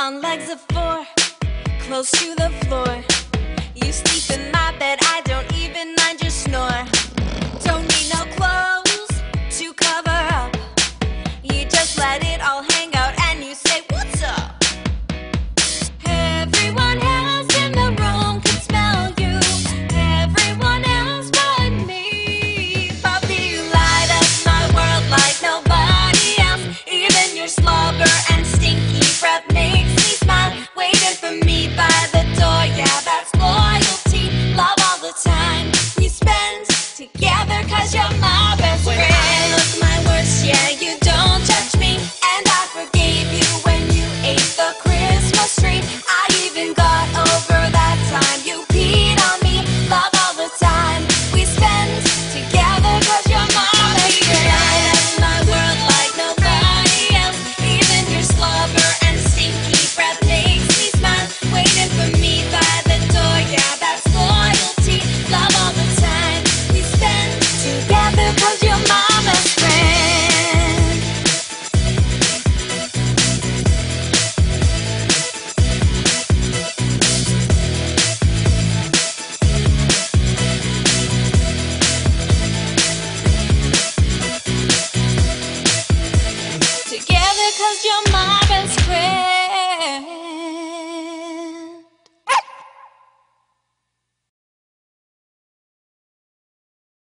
on legs of four, close to the floor. You sleep in my bed, I don't even mind your snore. Don't need no clothes to cover up. You just let it all hang out and you say, What's up? Everyone else in the room can smell you. Everyone else but me. Puppy, you light up my world like nobody else. Even your slobber you're my best friend. because you're mine.